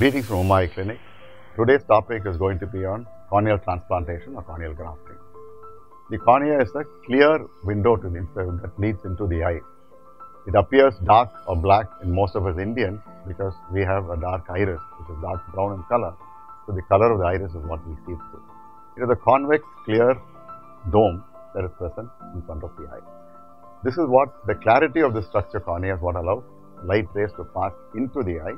Greetings from Uma Eye Clinic. Today's topic is going to be on corneal transplantation or corneal grafting. The cornea is a clear window to the inside that leads into the eye. It appears dark or black in most of us Indians because we have a dark iris, which is dark brown in color. So the color of the iris is what we see through. It is a convex, clear dome that is present in front of the eye. This is what the clarity of the structure cornea is what allows light rays to pass into the eye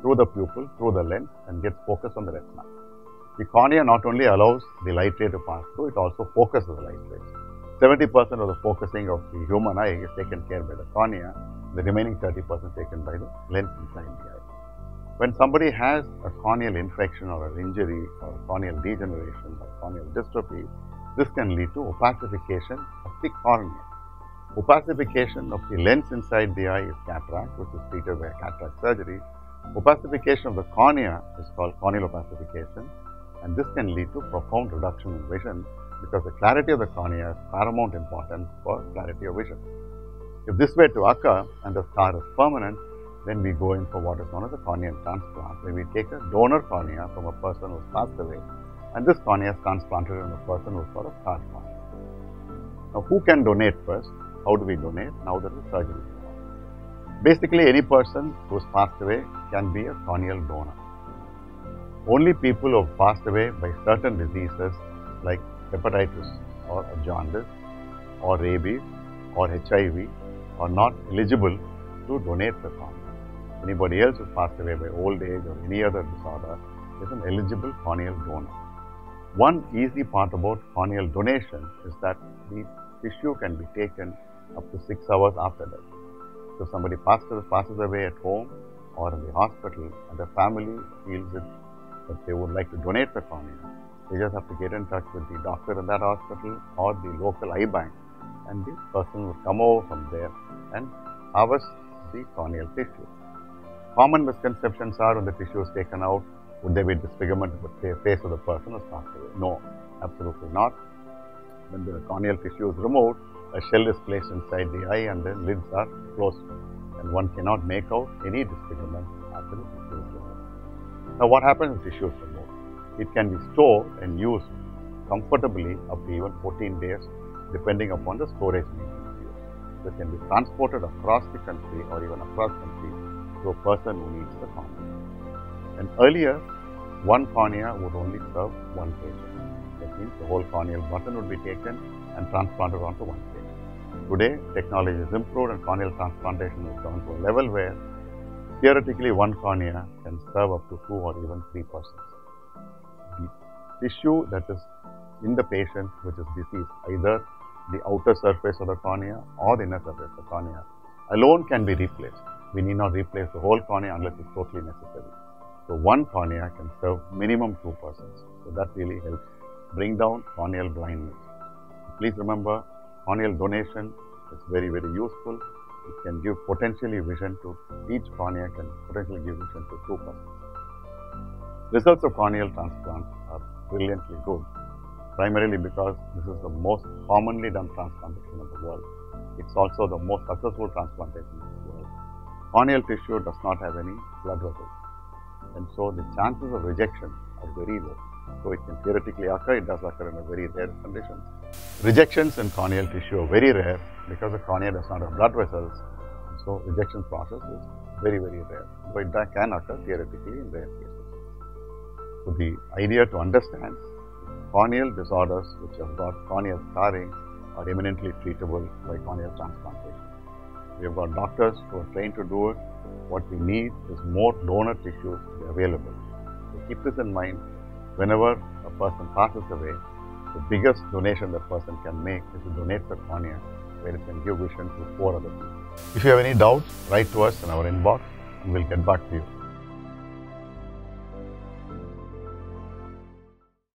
through the pupil, through the lens and gets focused on the retina. The cornea not only allows the light ray to pass through, it also focuses the light rays. 70% of the focusing of the human eye is taken care by the cornea, the remaining 30% taken by the lens inside the eye. When somebody has a corneal infection or an injury or corneal degeneration or corneal dystrophy, this can lead to opacification of the cornea. Opacification of the lens inside the eye is cataract, which is treated by cataract surgery. Opacification of the cornea is called corneal opacification, and this can lead to profound reduction in vision because the clarity of the cornea is paramount importance for clarity of vision. If this were to occur and the scar is permanent, then we go in for what is known as a corneal transplant, where we take a donor cornea from a person who has passed away, and this cornea is transplanted in a person who has got a scar cornea. Now, who can donate first? How do we donate? Now there is surgery. Basically, any person who has passed away can be a corneal donor. Only people who have passed away by certain diseases like hepatitis or jaundice or rabies or HIV are not eligible to donate the cornea. Anybody else who passed away by old age or any other disorder is an eligible corneal donor. One easy part about corneal donation is that the tissue can be taken up to six hours after death. So somebody passes, passes away at home or in the hospital and the family feels it that they would like to donate the cornea. They just have to get in touch with the doctor in that hospital or the local eye bank and the person would come over from there and harvest the corneal tissue. Common misconceptions are when the tissue is taken out, would there be disfigurement of the face of the person who passed away? No, absolutely not. When the corneal tissue is removed, a shell is placed inside the eye and the lids are closed and one cannot make out any disfigurement after the tissue is removed. Now what happens when tissue is removed? It can be stored and used comfortably up to even 14 days depending upon the storage used. It can be transported across the country or even across country to a person who needs the cornea. And earlier, one cornea would only serve one patient. Means the whole corneal button would be taken and transplanted onto one patient. Today, technology has improved and corneal transplantation has gone to a level where theoretically one cornea can serve up to two or even three persons. The tissue that is in the patient which is diseased, either the outer surface of the cornea or the inner surface of the cornea, alone can be replaced. We need not replace the whole cornea unless it's totally necessary. So one cornea can serve minimum two persons. So that really helps bring down corneal blindness. Please remember, corneal donation is very, very useful. It can give potentially vision to each cornea can potentially give vision to two persons. Results of corneal transplant are brilliantly good, primarily because this is the most commonly done transplantation in the world. It's also the most successful transplantation in the world. Corneal tissue does not have any blood vessels, and so the chances of rejection are very low. So it can theoretically occur, it does occur in a very rare condition. Rejections in corneal tissue are very rare because the cornea does not have blood vessels. So rejection process is very, very rare. But that can occur theoretically in rare cases. So the idea to understand corneal disorders which have got corneal scarring are eminently treatable by corneal transplantation. We have got doctors who are trained to do it. What we need is more donor tissues available. So keep this in mind whenever a person passes away, the biggest donation that person can make is to donate the cornea where it can give vision to four other people. If you have any doubts, write to us in our inbox and we'll get back to you.